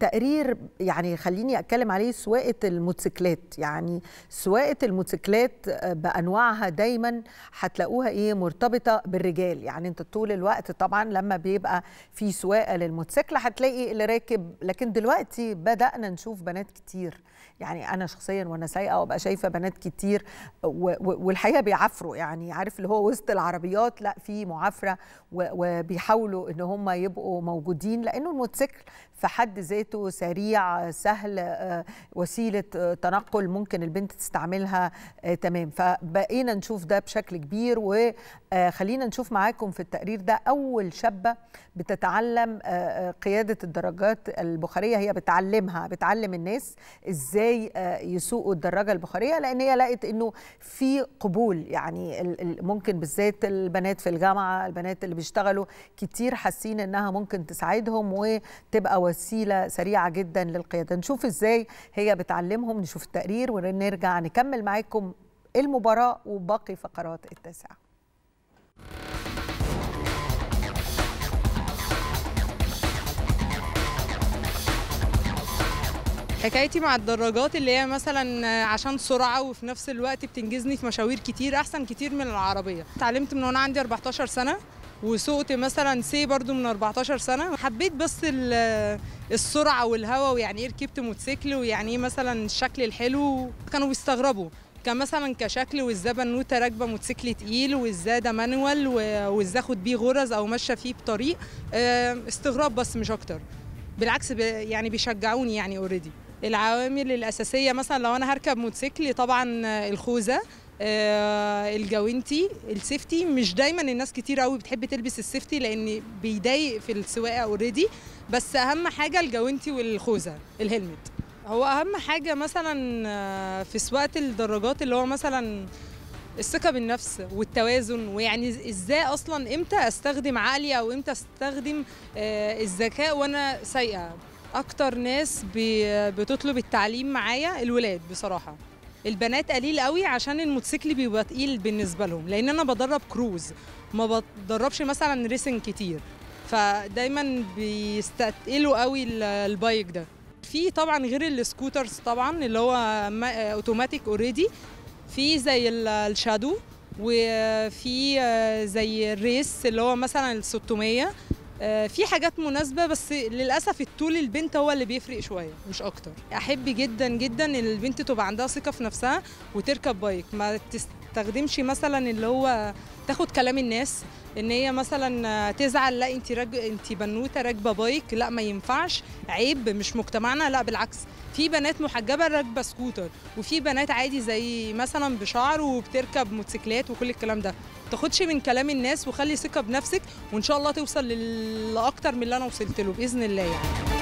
تقرير يعني خليني أتكلم عليه سواقة الموتوسيكلات. يعني سواقة الموتوسيكلات بأنواعها دايما هتلاقوها إيه مرتبطة بالرجال. يعني أنت طول الوقت طبعا لما بيبقى في سواقة للموتوسيكل هتلاقي اللي راكب. لكن دلوقتي بدأنا نشوف بنات كتير. يعني أنا شخصيا وأنا سايقة وأبقى شايفة بنات كتير والحقيقة بيعافروا يعني عارف اللي هو وسط العربيات لا في معافرة وبيحاولوا إن هم يبقوا موجودين. لأنه الموتوسيكل في حد ذاته سريع سهل وسيلة تنقل ممكن البنت تستعملها تمام. فبقينا نشوف ده بشكل كبير وخلينا نشوف معاكم في التقرير ده أول شابة بتتعلم قيادة الدراجات البخارية. هي بتعلمها بتعلم الناس إزاي يسوقوا الدراجة البخارية لأن هي لقت إنه في قبول. يعني ممكن بالذات البنات في الجامعة البنات اللي بيشتغلوا كتير حاسين إنها ممكن تساعدهم وتبقى وسيلة سريعة جدا للقيادة. نشوف إزاي هي بتعلمهم نشوف التقرير ونرجع نكمل معاكم المباراة وباقي فقرات التاسعة. حكايتي مع الدراجات اللي هي مثلا عشان سرعة وفي نفس الوقت بتنجزني في مشاوير كتير أحسن كتير من العربية. اتعلمت من وأنا عندي 14 سنة. وسوقت مثلا سي برضو من 14 سنة. حبيت بس السرعة والهوا ويعني إيه ركبت موتوسيكل ويعني إيه مثلا الشكل الحلو. كانوا بيستغربوا. كان مثلا كشكل وازاي بنوته راكبة موتوسيكل تقيل وازاي ده مانوال وإزاي أخد بيه غرز أو ماشيه فيه بطريق. استغراب بس مش أكتر. بالعكس يعني بيشجعوني يعني already العوامل الأساسية مثلا لو أنا هركب موتوسيكل طبعا الخوذة. الجوانتي ال safety. مش دايما الناس كتير قوي بتحب تلبس ال safety لأن بيضايق في السواقة already بس أهم حاجة الجوانتي والخوذة ال helmet هو أهم حاجة مثلا في سواقة الدراجات اللي هو مثلا الثقة بالنفس والتوازن. ويعني إزاي أصلا إمتى أستخدم عقلي أو إمتى أستخدم آه الذكاء وأنا سايقة؟ أكتر ناس بتطلب التعليم معايا الولاد بصراحة. البنات قليل قوي عشان الموتوسيكل بيبقى تقيل بالنسبة لهم. لأن أنا بدرب كروز ما بدربش مثلا racing كتير. فدايما بيستثقلوا قوي ال bike ده. في طبعا غير ال scooters طبعا اللي هو automatic already في زي ال Shadow وفي زي ال race اللي هو مثلا ال 600 في حاجات مناسبة بس للأسف الطول البنت هو اللي بيفرق شوية مش أكتر. أحب جدا جدا إن البنت تبقى عندها ثقة في نفسها وتركب bike ما تستخدمش مثلا اللي هو تاخد كلام الناس إن هي مثلا تزعل لا انت راج... انت بنوتة راكبة bike لا ما ينفعش. عيب مش مجتمعنا لا بالعكس. في بنات محجبة راكبة سكوتر وفي بنات عادي زي مثلا بشعر وبتركب موتوسيكلات وكل الكلام ده. تاخدش من كلام الناس وخلي ثقة بنفسك وإن شاء الله توصل لاكتر من اللي أنا وصلت له بإذن الله يعني.